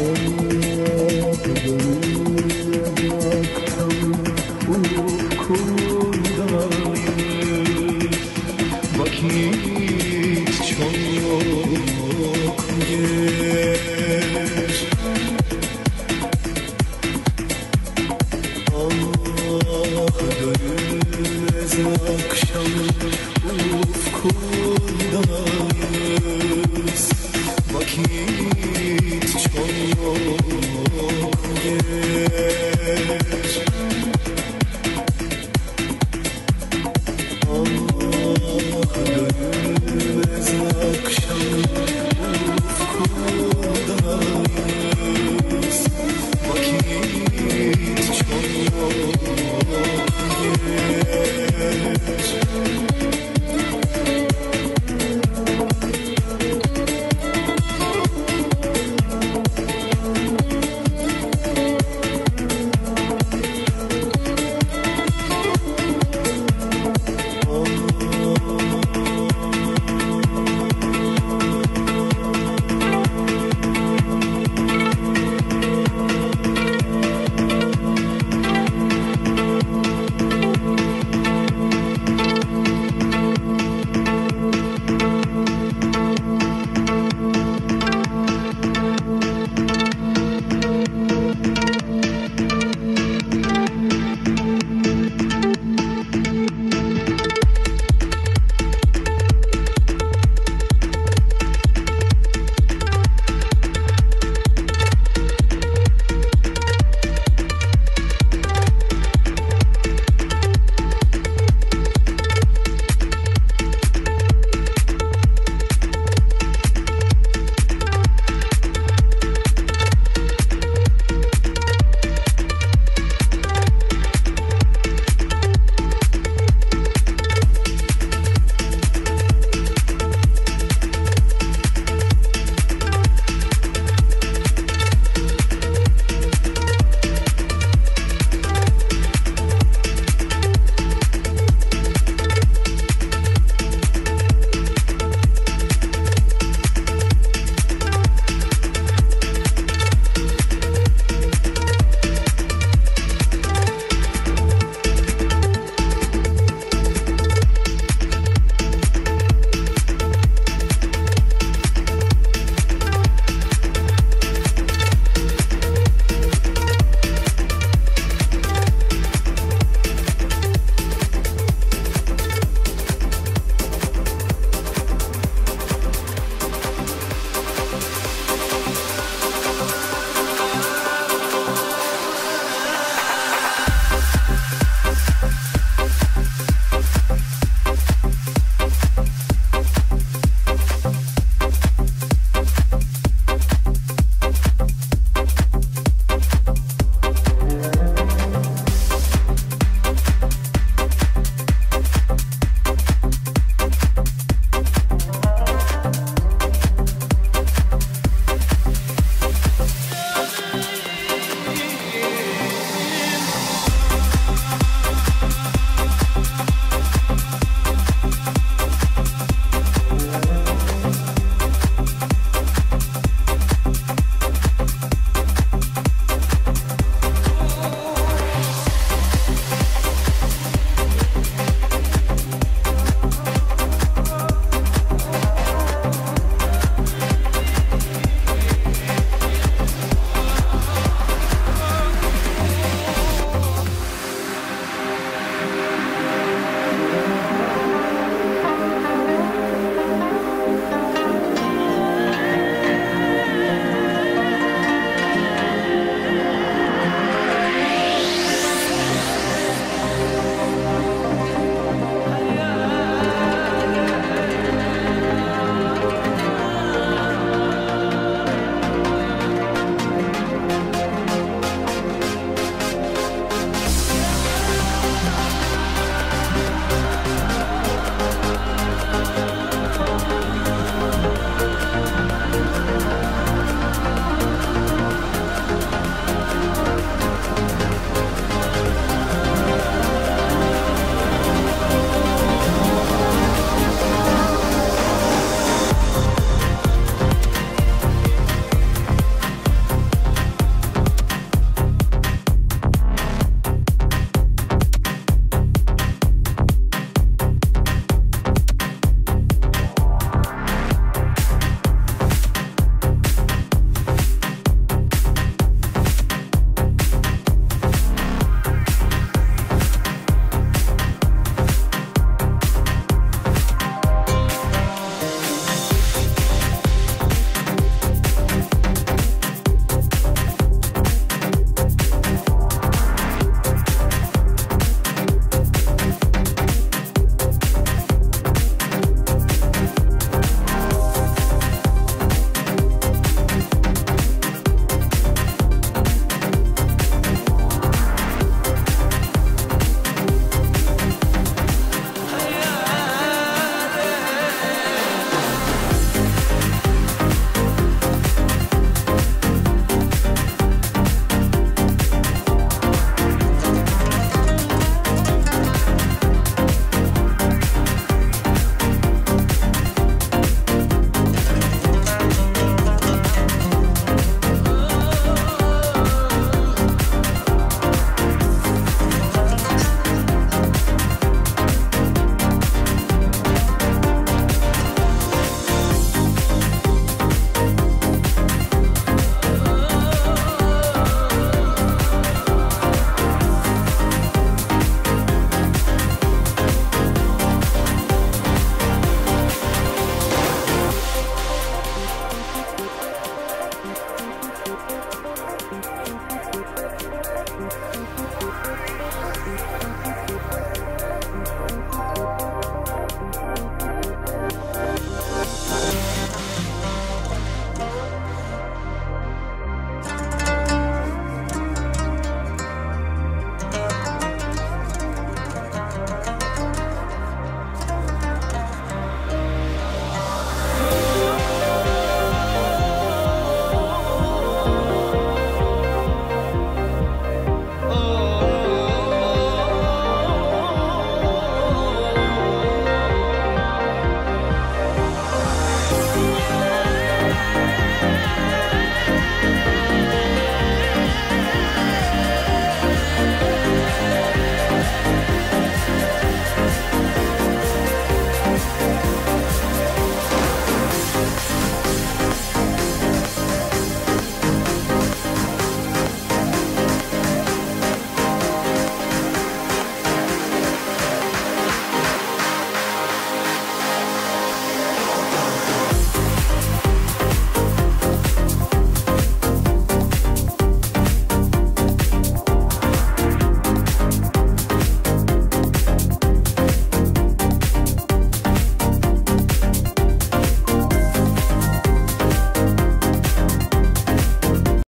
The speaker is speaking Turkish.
Música çalıp ufkundayız Vakit çok geç Ah dönülmez akşam